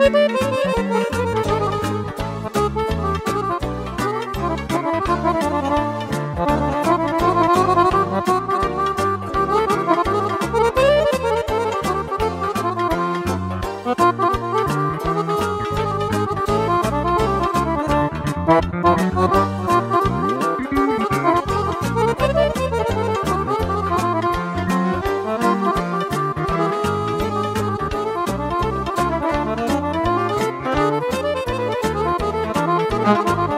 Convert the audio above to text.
Thank Música